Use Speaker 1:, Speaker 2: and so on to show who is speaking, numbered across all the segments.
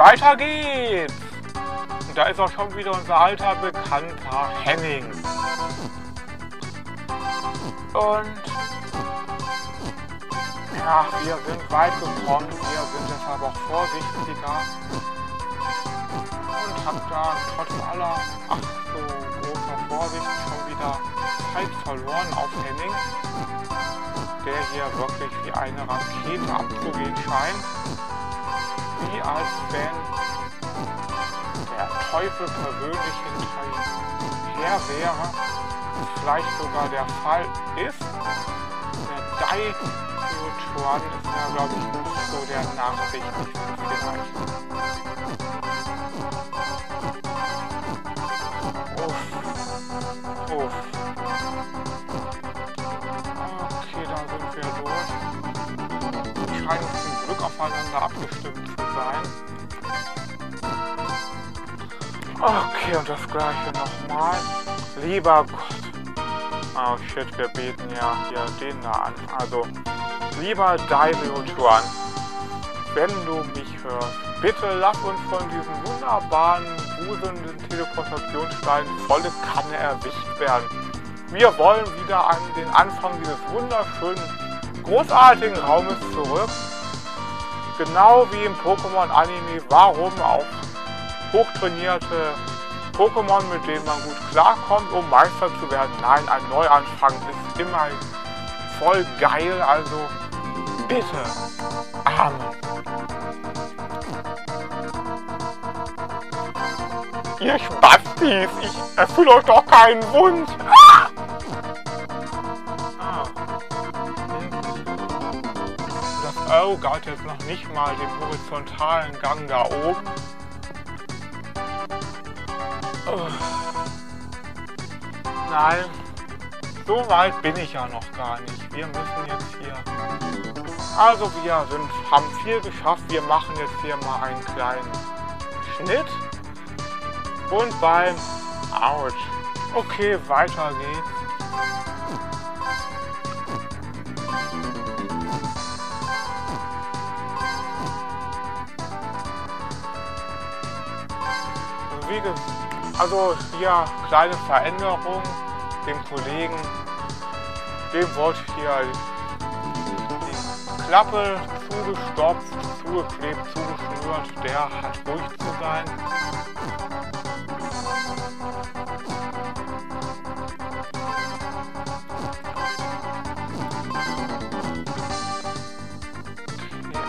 Speaker 1: weiter geht's. Und da ist auch schon wieder unser alter Bekannter Henning. Und ja, wir sind weit gekommen. Wir sind deshalb auch vorsichtiger. Und hab da trotz aller, ach so großer Vorsicht schon wieder Zeit verloren auf Henning. Der hier wirklich wie eine Rakete abzugehen scheint. Wie als wenn der Teufel persönlich hinterher wäre. Vielleicht sogar der Fall ist. Der Dai Chuan ist ja, glaube ich, nicht so der nachsichtigste vielleicht. Uff. Uff. Okay, da sind wir durch. Glück aufeinander abgestimmt zu sein. Okay, und das gleiche nochmal. Lieber Gott. Oh shit, wir beten ja hier den da an. Also, Lieber Daimyo Chuan, wenn du mich hörst, bitte lass uns von diesem wunderbaren, wuselnden Teleportationsstein volle Kanne erwischt werden. Wir wollen wieder an den Anfang dieses wunderschönen, großartigen Raumes zurück. Genau wie im Pokémon-Anime, warum auch hochtrainierte Pokémon, mit denen man gut klarkommt, um Meister zu werden. Nein, ein Neuanfang ist immer voll geil, also Bitte. Amen. Ihr Spastis, ich erfülle euch doch keinen Wunsch. Ah! Auge hat jetzt noch nicht mal den horizontalen Gang da oben. Oh. Nein, so weit bin ich ja noch gar nicht. Wir müssen jetzt hier also wir sind, haben viel geschafft. Wir machen jetzt hier mal einen kleinen Schnitt. Und beim Ouch. Okay, weiter geht's. Also hier kleine Veränderung. Dem Kollegen, dem ich hier Klappe zugestopft, zugeklebt, zugeschnürt. Der hat ruhig zu sein.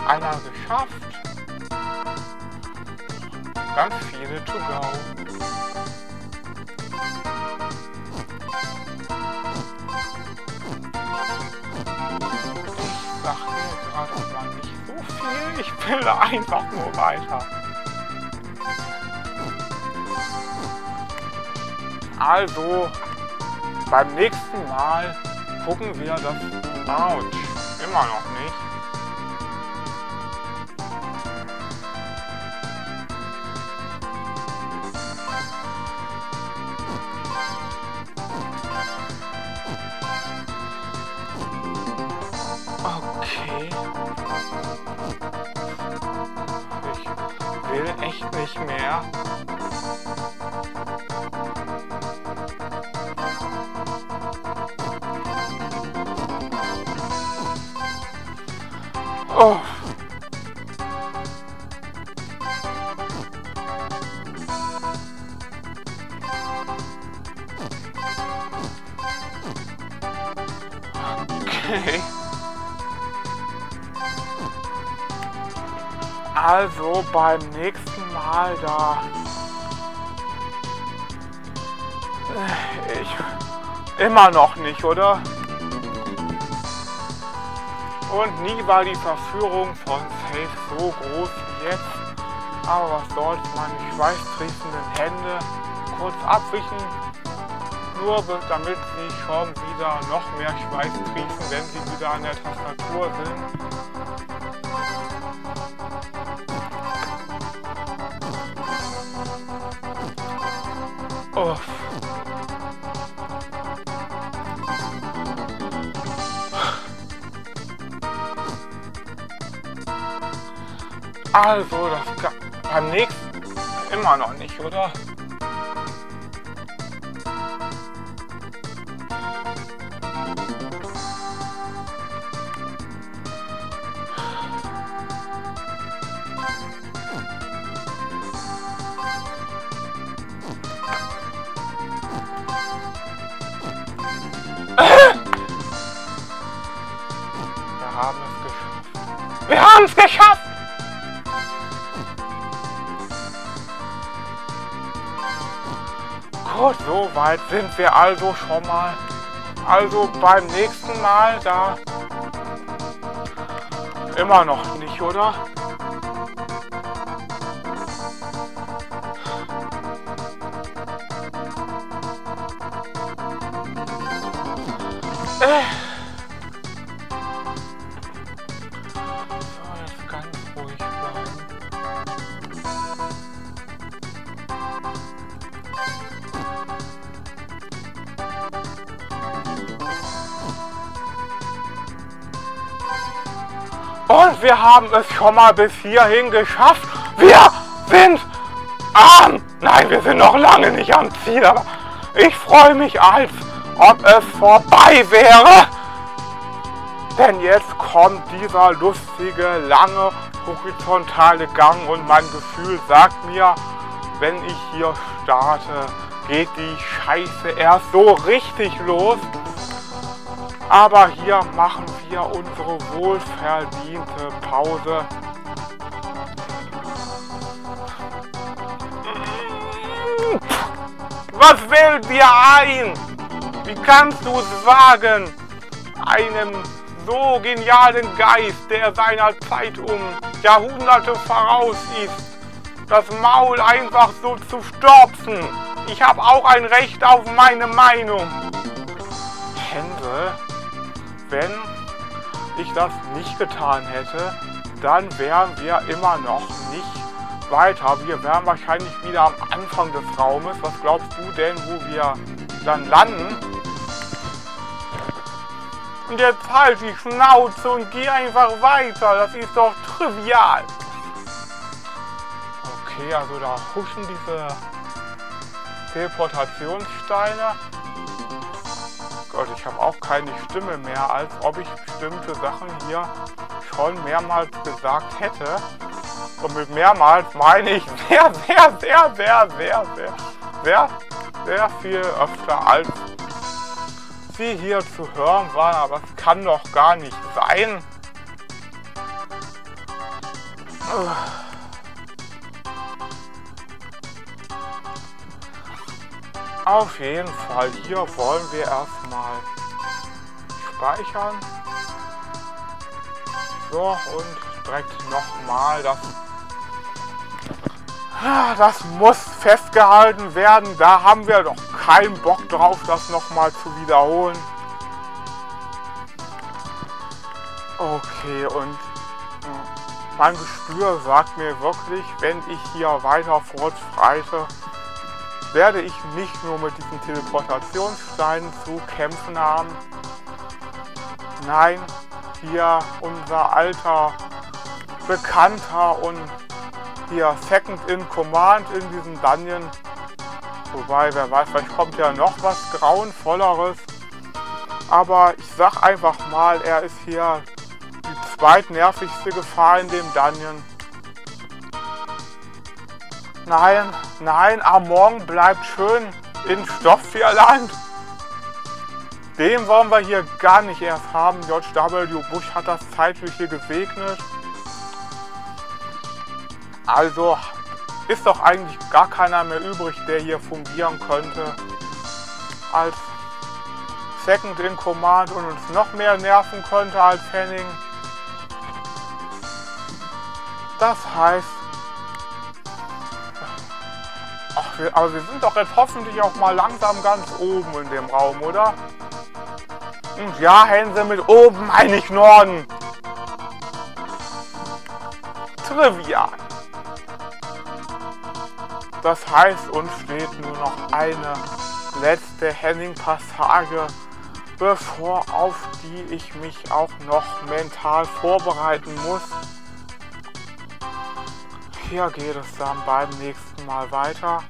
Speaker 1: Einer Ganz viele to go. das war nicht so viel. Ich will einfach nur weiter. Also, beim nächsten Mal gucken wir das... Autsch, immer noch nicht. Nicht mehr. Oh. Also beim nächsten Mal da. Ich. Immer noch nicht, oder? Und nie war die Verführung von Safe so groß wie jetzt. Aber was soll's, meine schweißtriefenden Hände kurz abwischen. Nur damit sie schon wieder noch mehr Schweiß triefen, wenn sie wieder an der Tastatur sind. Oh. Also, das, Beim nächsten immer noch nicht, oder? Weit sind wir also schon mal. Also beim nächsten Mal da immer noch nicht, oder? Äh. Und wir haben es schon mal bis hierhin geschafft. Wir sind am... Nein, wir sind noch lange nicht am Ziel, aber ich freue mich, als ob es vorbei wäre. Denn jetzt kommt dieser lustige, lange, horizontale Gang und mein Gefühl sagt mir, wenn ich hier starte, geht die Scheiße erst so richtig los. Aber hier machen wir unsere wohlverdiente Pause. Was fällt dir ein? Wie kannst du es wagen, einem so genialen Geist, der seiner Zeit um Jahrhunderte voraus ist, das Maul einfach so zu stopfen? Ich habe auch ein Recht auf meine Meinung. Händel, wenn ich das nicht getan hätte, dann wären wir immer noch nicht weiter. Wir wären wahrscheinlich wieder am Anfang des Raumes. Was glaubst du denn, wo wir dann landen? Und jetzt halt die Schnauze und geh einfach weiter. Das ist doch trivial. Okay, also da huschen diese Teleportationssteine. Gott, ich habe auch keine Stimme mehr, als ob ich bestimmte Sachen hier schon mehrmals gesagt hätte. Und mit mehrmals meine ich sehr, sehr, sehr, sehr, sehr, sehr, sehr, sehr viel öfter als sie hier zu hören waren. Aber es kann doch gar nicht sein. Auf jeden Fall, hier wollen wir erstmal speichern. So, und direkt nochmal das... Ah, das muss festgehalten werden. Da haben wir doch keinen Bock drauf, das nochmal zu wiederholen. Okay, und hm, mein Gespür sagt mir wirklich, wenn ich hier weiter fortschreite, werde ich nicht nur mit diesen Teleportationssteinen zu kämpfen haben. Nein, hier unser alter Bekannter und hier Second in Command in diesem Dungeon. Wobei, wer weiß, vielleicht kommt ja noch was Grauenvolleres. Aber ich sag einfach mal, er ist hier die zweitnervigste Gefahr in dem Dungeon. Nein, nein, Amon bleibt schön in Stoffvierland. Den wollen wir hier gar nicht erst haben. J.W. Bush hat das zeitlich hier gesegnet. Also ist doch eigentlich gar keiner mehr übrig, der hier fungieren könnte als Second in Command und uns noch mehr nerven könnte als Henning. Das heißt, aber wir sind doch jetzt hoffentlich auch mal langsam ganz oben in dem Raum, oder? Und ja, Hänse mit oben meine ich Norden. Trivial. Das heißt, uns steht nur noch eine letzte Henning-Passage, bevor auf die ich mich auch noch mental vorbereiten muss. hier geht es dann beim nächsten Mal weiter.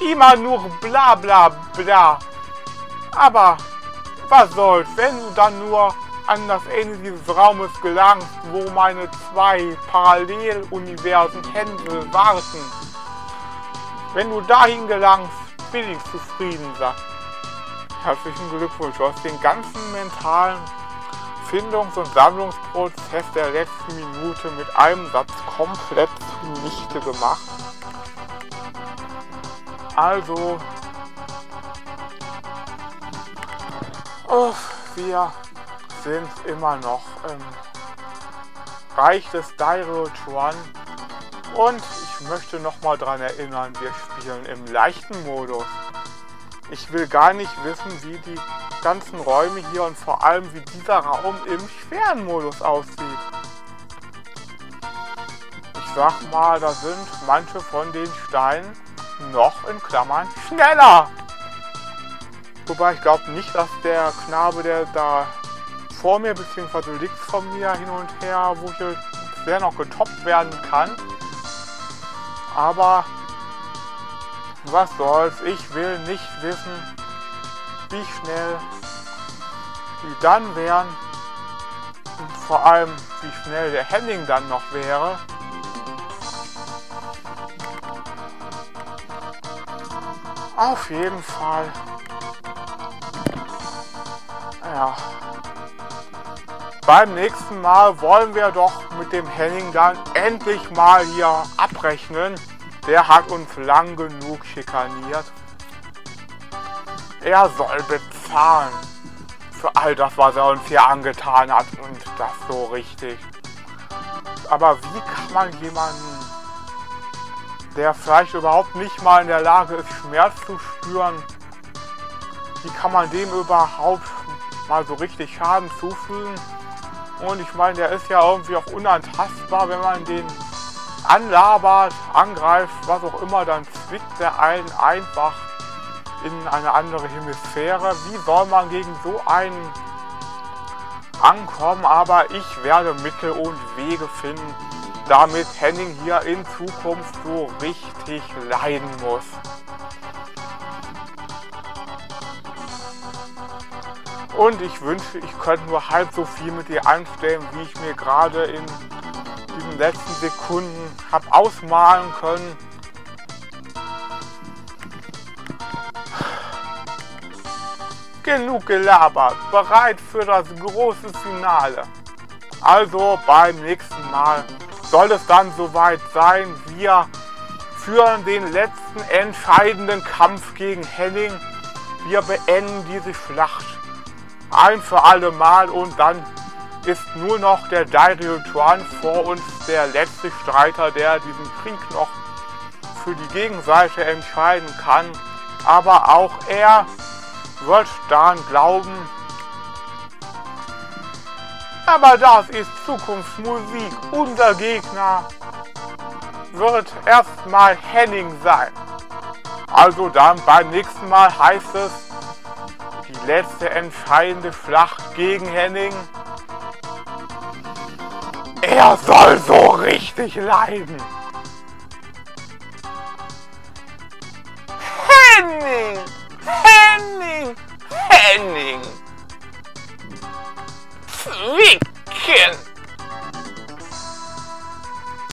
Speaker 1: Immer nur bla bla bla. Aber was soll's, wenn du dann nur an das Ende dieses Raumes gelangst, wo meine zwei Paralleluniversen Händel warten. Wenn du dahin gelangst, bin ich zufrieden, sagt. Herzlichen Glückwunsch, du hast den ganzen mentalen Findungs- und Sammlungsprozess der letzten Minute mit einem Satz komplett zunichte gemacht. Also, oh, wir sind immer noch im Reich des Dairo Chuan und ich möchte noch mal daran erinnern, wir spielen im leichten Modus. Ich will gar nicht wissen, wie die ganzen Räume hier und vor allem wie dieser Raum im schweren Modus aussieht. Ich sag mal, da sind manche von den Steinen noch in Klammern schneller. Wobei ich glaube nicht, dass der Knabe, der da vor mir bzw. links von mir hin und her wuchelt, sehr noch getoppt werden kann. Aber was soll's, ich will nicht wissen, wie schnell die dann wären und vor allem wie schnell der Henning dann noch wäre. Auf jeden Fall. Ja. Beim nächsten Mal wollen wir doch mit dem Henning dann endlich mal hier abrechnen. Der hat uns lang genug schikaniert. Er soll bezahlen für all das, was er uns hier angetan hat und das so richtig. Aber wie kann man jemanden, der vielleicht überhaupt nicht mal in der Lage ist, Schmerz zu spüren, wie kann man dem überhaupt mal so richtig Schaden zufügen? Und ich meine, der ist ja irgendwie auch unantastbar, wenn man den anlabert, angreift, was auch immer, dann zwickt der einen einfach in eine andere Hemisphäre. Wie soll man gegen so einen ankommen? Aber ich werde Mittel und Wege finden, damit Henning hier in Zukunft so richtig leiden muss. Und ich wünsche, ich könnte nur halb so viel mit dir anstellen, wie ich mir gerade in diesen letzten Sekunden habe ausmalen können. Genug gelabert, bereit für das große Finale. Also beim nächsten Mal soll es dann soweit sein. Wir führen den letzten entscheidenden Kampf gegen Henning. Wir beenden diese Schlacht ein für alle Mal und dann ist nur noch der Dario Tuan vor uns, der letzte Streiter, der diesen Krieg noch für die Gegenseite entscheiden kann. Aber auch er wird daran glauben. Aber das ist Zukunftsmusik. Unser Gegner wird erstmal Henning sein. Also dann beim nächsten Mal heißt es die letzte entscheidende Schlacht gegen Henning. Er soll so richtig leiden. 危。